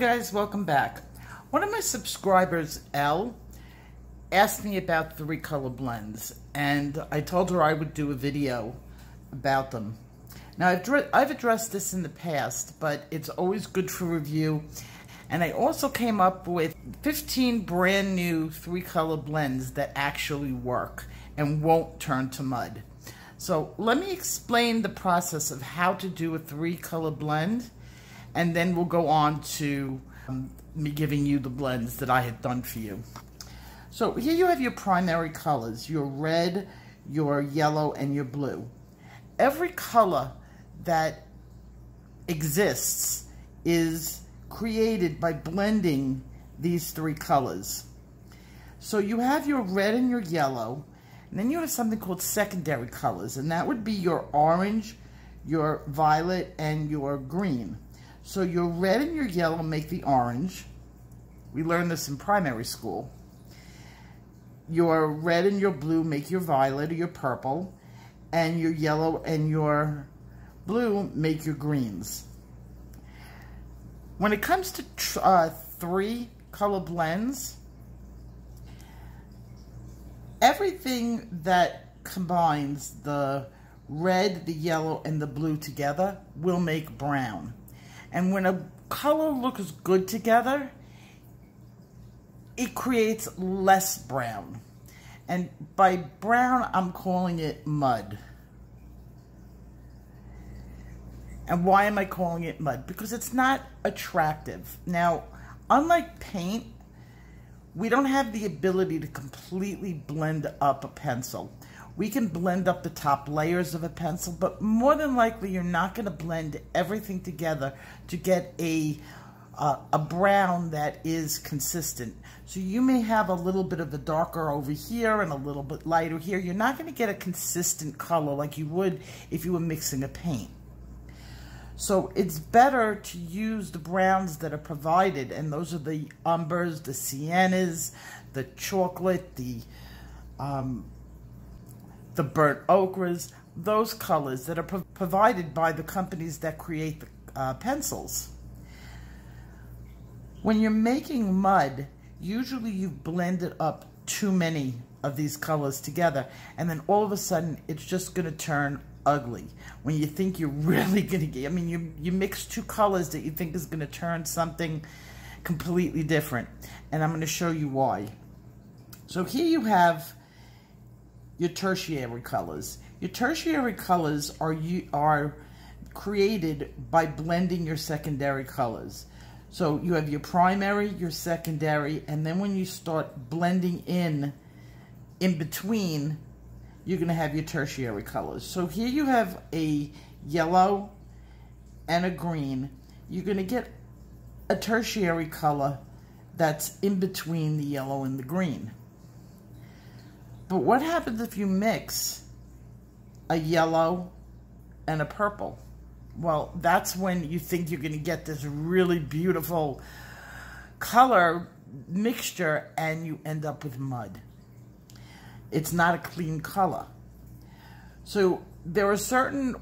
guys, welcome back. One of my subscribers, Elle, asked me about three color blends and I told her I would do a video about them. Now I've, I've addressed this in the past, but it's always good for review. And I also came up with 15 brand new three color blends that actually work and won't turn to mud. So let me explain the process of how to do a three color blend and then we'll go on to um, me giving you the blends that I had done for you. So here you have your primary colors, your red, your yellow, and your blue. Every color that exists is created by blending these three colors. So you have your red and your yellow, and then you have something called secondary colors, and that would be your orange, your violet, and your green. So your red and your yellow make the orange. We learned this in primary school. Your red and your blue make your violet or your purple. And your yellow and your blue make your greens. When it comes to uh, three color blends, everything that combines the red, the yellow, and the blue together will make brown. And when a color looks good together, it creates less brown. And by brown, I'm calling it mud. And why am I calling it mud? Because it's not attractive. Now, unlike paint, we don't have the ability to completely blend up a pencil. We can blend up the top layers of a pencil, but more than likely you're not going to blend everything together to get a uh, a brown that is consistent. So you may have a little bit of the darker over here and a little bit lighter here. You're not going to get a consistent color like you would if you were mixing a paint. So it's better to use the browns that are provided, and those are the umbers, the siennas, the chocolate, the um, the burnt ochres, those colors that are pro provided by the companies that create the uh, pencils. When you're making mud, usually you've blended up too many of these colors together, and then all of a sudden it's just going to turn ugly. When you think you're really going to get, I mean, you, you mix two colors that you think is going to turn something completely different, and I'm going to show you why. So here you have your tertiary colors. Your tertiary colors are you are created by blending your secondary colors. So you have your primary, your secondary, and then when you start blending in in between, you're going to have your tertiary colors. So here you have a yellow and a green. You're going to get a tertiary color that's in between the yellow and the green. But what happens if you mix a yellow and a purple? Well, that's when you think you're going to get this really beautiful color mixture and you end up with mud. It's not a clean color. So there are certain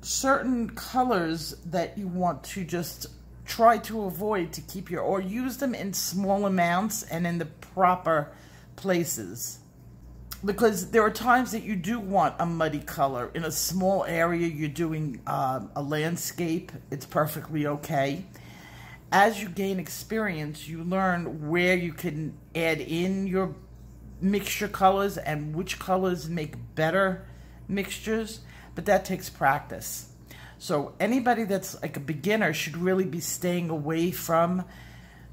certain colors that you want to just try to avoid to keep your, or use them in small amounts and in the proper places because there are times that you do want a muddy color. In a small area, you're doing uh, a landscape, it's perfectly okay. As you gain experience, you learn where you can add in your mixture colors and which colors make better mixtures, but that takes practice. So anybody that's like a beginner should really be staying away from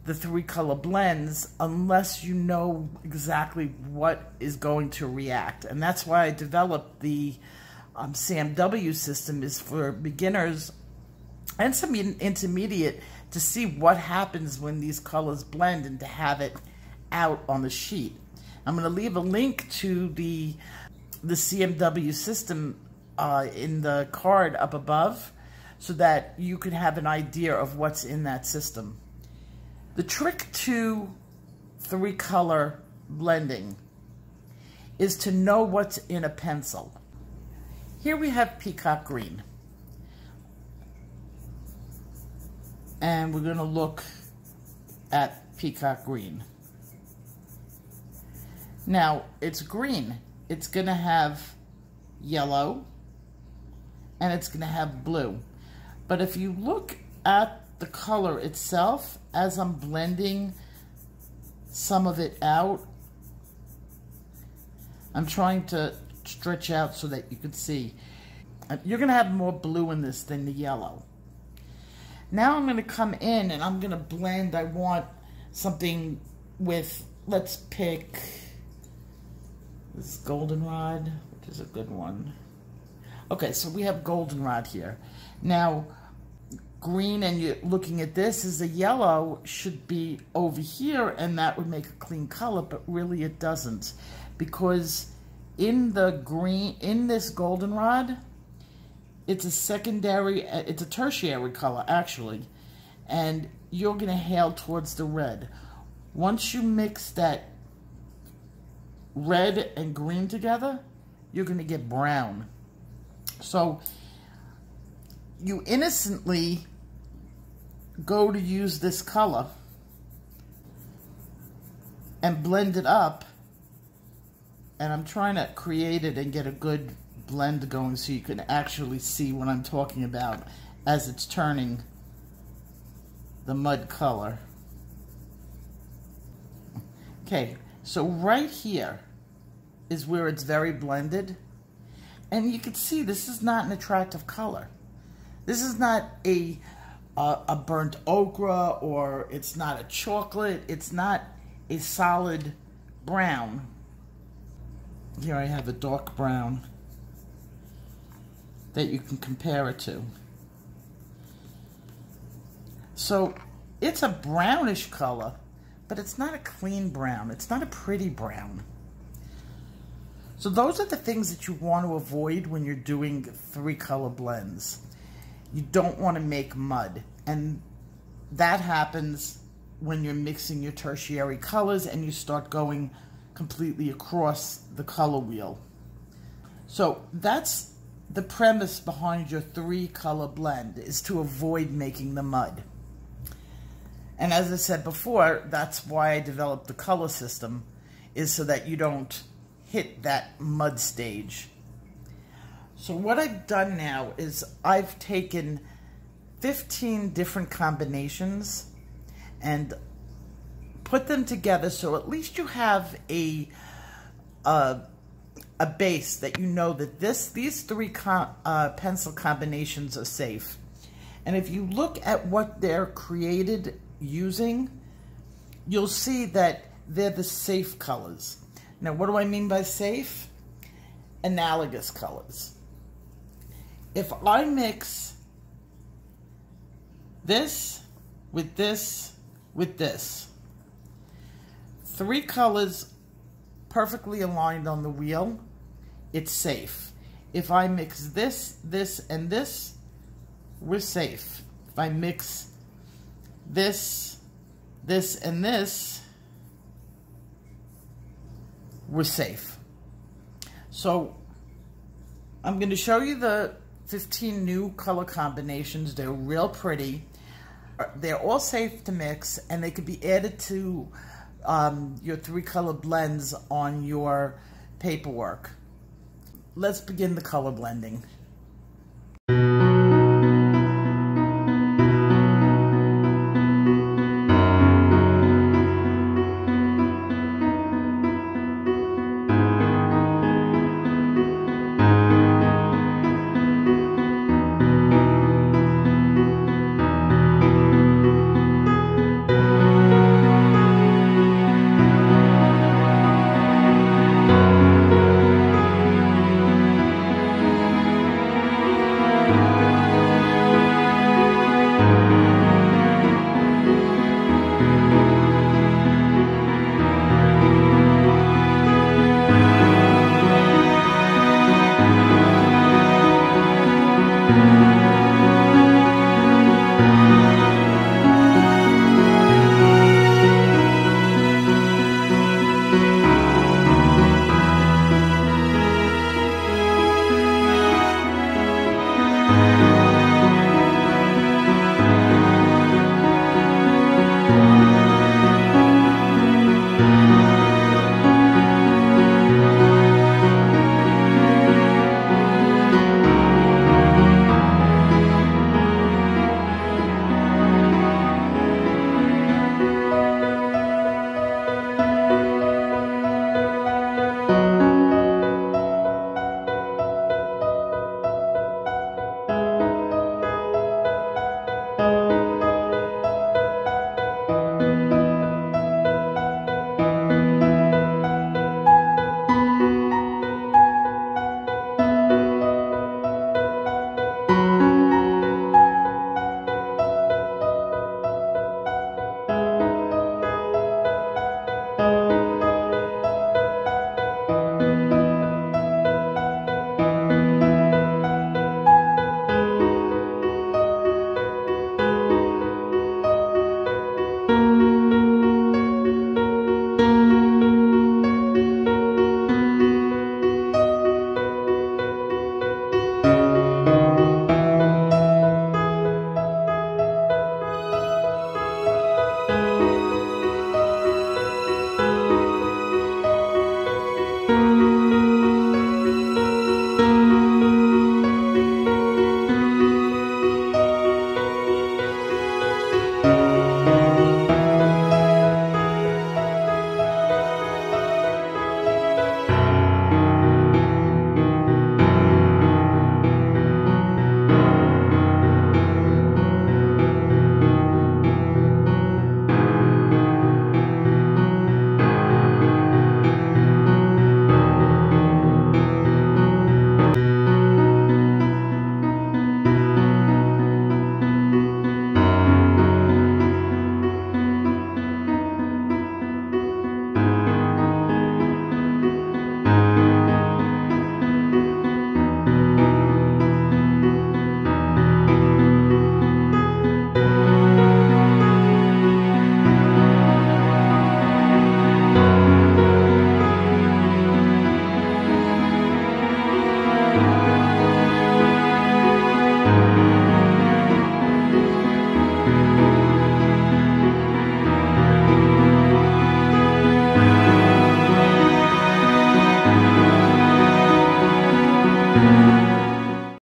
the three color blends unless you know exactly what is going to react. And that's why I developed the um, CMW system is for beginners and some intermediate to see what happens when these colors blend and to have it out on the sheet. I'm going to leave a link to the the CMW system uh, in the card up above so that you can have an idea of what's in that system. The trick to three color blending is to know what's in a pencil. Here we have peacock green. and we're going to look at peacock green. Now, it's green. It's going to have yellow, and it's going to have blue. But if you look at the color itself, as I'm blending some of it out, I'm trying to stretch out so that you can see. Uh, you're going to have more blue in this than the yellow. Now I'm going to come in and I'm going to blend. I want something with, let's pick this goldenrod, which is a good one. Okay, so we have goldenrod here. Now, green and you're looking at this is a yellow should be over here and that would make a clean color, but really it doesn't. Because in the green, in this goldenrod, it's a secondary, uh, it's a tertiary color actually. And you're gonna hail towards the red. Once you mix that red and green together, you're gonna get brown. So you innocently go to use this color and blend it up and I'm trying to create it and get a good blend going so you can actually see what I'm talking about as it's turning the mud color. Okay, so right here is where it's very blended. And you can see this is not an attractive color. This is not a a, a burnt ochre or it's not a chocolate. It's not a solid brown. Here I have a dark brown that you can compare it to. So it's a brownish color, but it's not a clean brown. It's not a pretty brown. So those are the things that you want to avoid when you're doing three color blends. You don't want to make mud. And that happens when you're mixing your tertiary colors and you start going completely across the color wheel. So that's the premise behind your three color blend is to avoid making the mud. And as I said before, that's why I developed the color system is so that you don't hit that mud stage. So what I've done now is I've taken 15 different combinations and put them together so at least you have a a base that you know that this these three uh, pencil combinations are safe. And if you look at what they're created using, you'll see that they're the safe colors. Now, what do I mean by safe? Analogous colors. If I mix this with this with this, three colors perfectly aligned on the wheel, it's safe. If I mix this, this, and this, we're safe. If I mix this, this, and this, we're safe. So I'm going to show you the 15 new color combinations. They're real pretty. They're all safe to mix and they could be added to um, your three color blends on your paperwork. Let's begin the color blending.